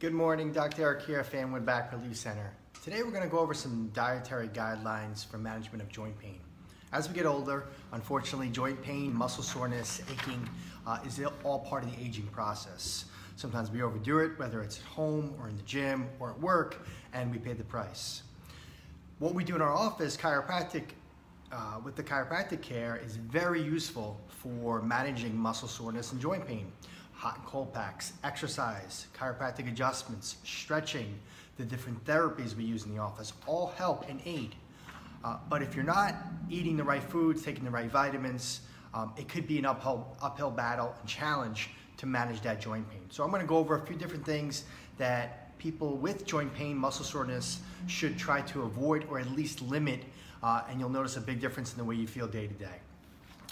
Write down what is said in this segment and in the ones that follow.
Good morning, Dr. Eric here, Fanwood Back Relief Center. Today we're going to go over some dietary guidelines for management of joint pain. As we get older, unfortunately, joint pain, muscle soreness, aching uh, is all part of the aging process. Sometimes we overdo it, whether it's at home or in the gym or at work, and we pay the price. What we do in our office, chiropractic, uh, with the chiropractic care is very useful for managing muscle soreness and joint pain hot and cold packs, exercise, chiropractic adjustments, stretching, the different therapies we use in the office all help and aid. Uh, but if you're not eating the right foods, taking the right vitamins, um, it could be an uphill, uphill battle and challenge to manage that joint pain. So I'm gonna go over a few different things that people with joint pain, muscle soreness should try to avoid or at least limit, uh, and you'll notice a big difference in the way you feel day to day.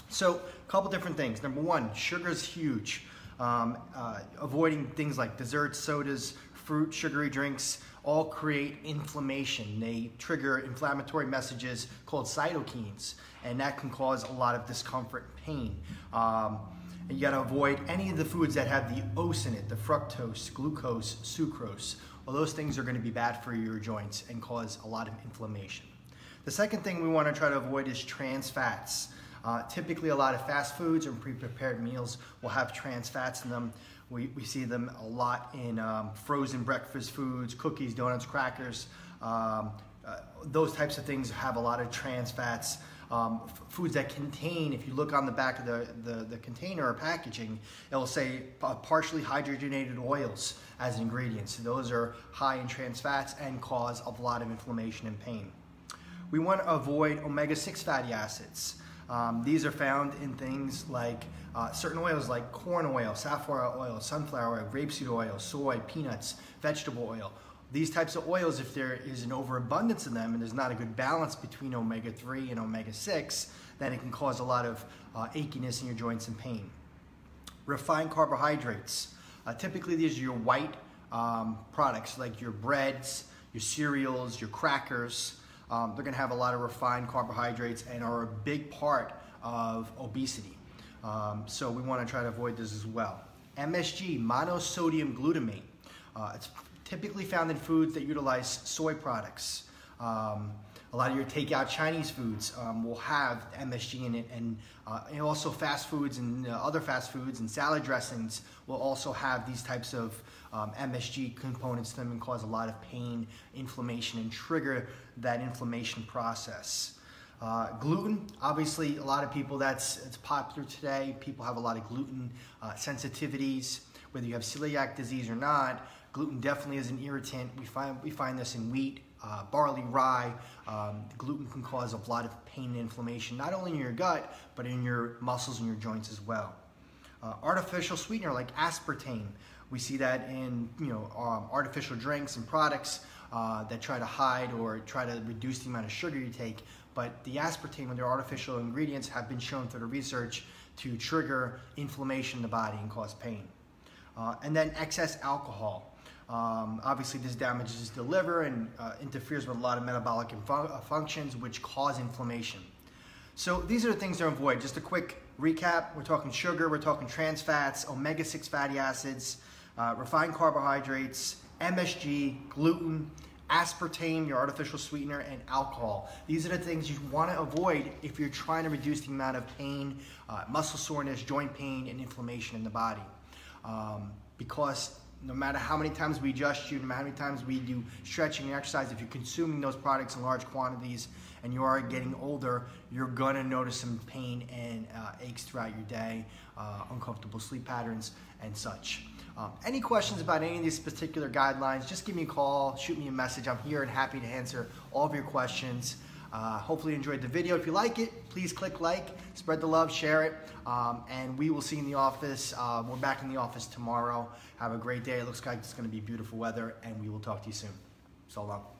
So a couple different things. Number one, sugar is huge. Um, uh, avoiding things like desserts, sodas, fruit, sugary drinks, all create inflammation. They trigger inflammatory messages called cytokines, and that can cause a lot of discomfort and pain. Um, and you gotta avoid any of the foods that have the O's in it, the fructose, glucose, sucrose. Well, those things are gonna be bad for your joints and cause a lot of inflammation. The second thing we wanna try to avoid is trans fats. Uh, typically, a lot of fast foods and pre-prepared meals will have trans fats in them. We, we see them a lot in um, frozen breakfast foods, cookies, donuts, crackers. Um, uh, those types of things have a lot of trans fats. Um, foods that contain, if you look on the back of the, the, the container or packaging, it will say uh, partially hydrogenated oils as ingredients. Those are high in trans fats and cause a lot of inflammation and pain. We want to avoid omega-6 fatty acids. Um, these are found in things like uh, certain oils like corn oil, safflower oil, sunflower oil, rapeseed oil, soy, peanuts, vegetable oil. These types of oils, if there is an overabundance of them and there's not a good balance between omega-3 and omega-6, then it can cause a lot of uh, achiness in your joints and pain. Refined carbohydrates. Uh, typically, these are your white um, products like your breads, your cereals, your crackers, um, they're gonna have a lot of refined carbohydrates and are a big part of obesity. Um, so we wanna try to avoid this as well. MSG, monosodium glutamate. Uh, it's typically found in foods that utilize soy products. Um, a lot of your takeout Chinese foods um, will have MSG in it, and, uh, and also fast foods and uh, other fast foods and salad dressings will also have these types of um, MSG components to them and cause a lot of pain, inflammation, and trigger that inflammation process. Uh, gluten, obviously, a lot of people that's it's popular today. People have a lot of gluten uh, sensitivities, whether you have celiac disease or not. Gluten definitely is an irritant. We find we find this in wheat, uh, barley, rye. Um, gluten can cause a lot of pain and inflammation, not only in your gut, but in your muscles and your joints as well. Uh, artificial sweetener like aspartame. We see that in you know um, artificial drinks and products uh, that try to hide or try to reduce the amount of sugar you take. But the aspartame and their artificial ingredients have been shown through the research to trigger inflammation in the body and cause pain. Uh, and then excess alcohol. Um, obviously, this damages the liver and uh, interferes with a lot of metabolic uh, functions, which cause inflammation. So these are the things to avoid. Just a quick recap. We're talking sugar, we're talking trans fats, omega-6 fatty acids, uh, refined carbohydrates, MSG, gluten, aspartame, your artificial sweetener, and alcohol. These are the things you want to avoid if you're trying to reduce the amount of pain, uh, muscle soreness, joint pain, and inflammation in the body. Um, because no matter how many times we adjust you, no matter how many times we do stretching and exercise, if you're consuming those products in large quantities and you are getting older, you're gonna notice some pain and uh, aches throughout your day, uh, uncomfortable sleep patterns, and such. Um, any questions about any of these particular guidelines, just give me a call, shoot me a message. I'm here and happy to answer all of your questions. Uh, hopefully you enjoyed the video. If you like it, please click like, spread the love, share it, um, and we will see you in the office. Uh, we're back in the office tomorrow. Have a great day. It looks like it's going to be beautiful weather, and we will talk to you soon. So long.